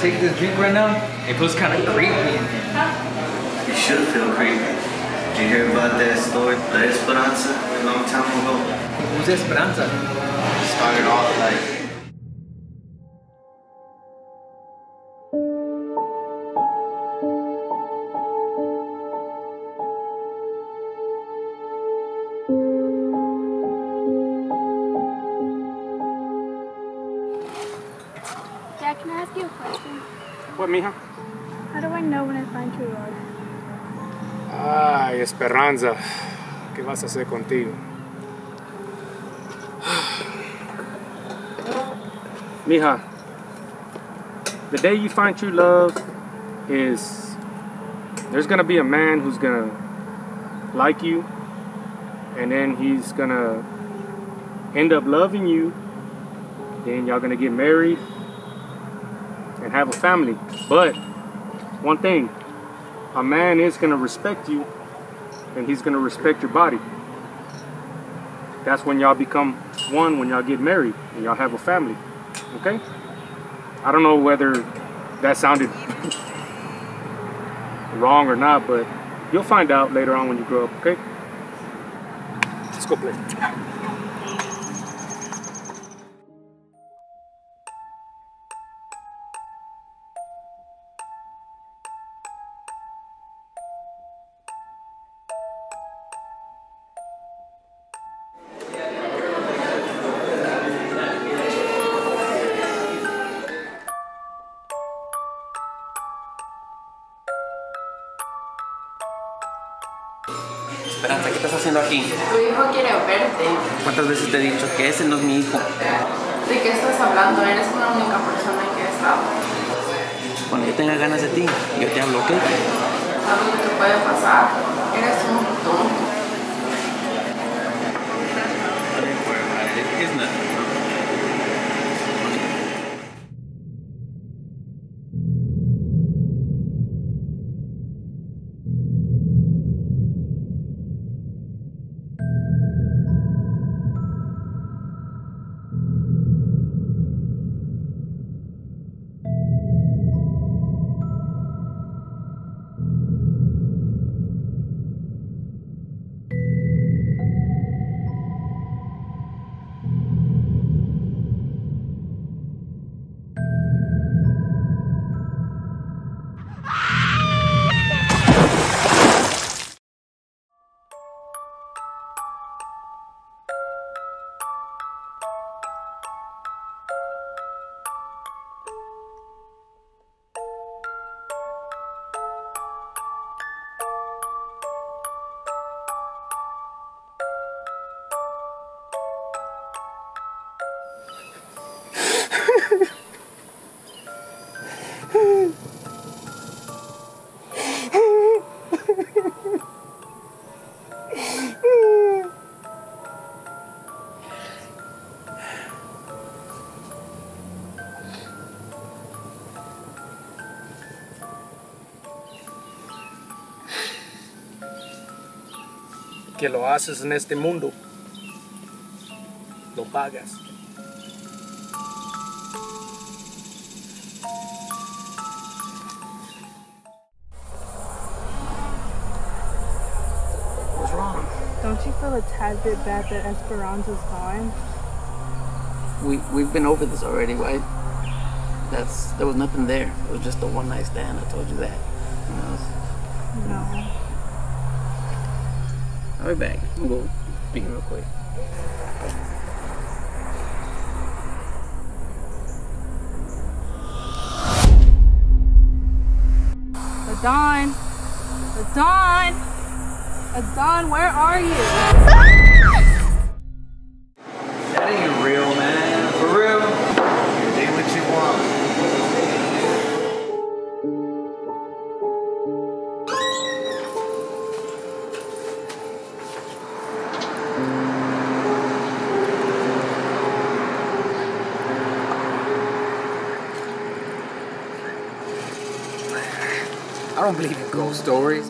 take this drink right now, it feels kind of creepy in here. You should feel creepy. Did you hear about that story, La Esperanza, a long time ago? Who's Esperanza? Started off like can I ask you a question? What, mija? How do I know when I find true love? Ay, Esperanza. ¿Qué vas a hacer contigo? Mija, the day you find true love is there's gonna be a man who's gonna like you, and then he's gonna end up loving you. Then y'all gonna get married and have a family. But one thing, a man is going to respect you and he's going to respect your body. That's when y'all become one, when y'all get married and y'all have a family. Okay? I don't know whether that sounded wrong or not, but you'll find out later on when you grow up, okay? Let's go play. Esperanza, ¿qué estás haciendo aquí? Tu hijo quiere verte. ¿Cuántas veces te he dicho que ese no es mi hijo? ¿De qué estás hablando? Eres la única persona que he estado. Cuando yo tenga ganas de ti, yo te hablo, ¿ok? ¿Sabes lo que puede pasar? Eres un tonto. Que lo haces en este mundo, lo pagas. What's wrong? Don't you feel a tad bit bad that Esperanza's gone? We we've been over this already, right? That's there was nothing there. It was just a one night stand. I told you that. You know, No. I'll be back. I'm gonna go speak real quick. Adon! Adon! Adon, where are you? Ah! I don't believe in ghost stories.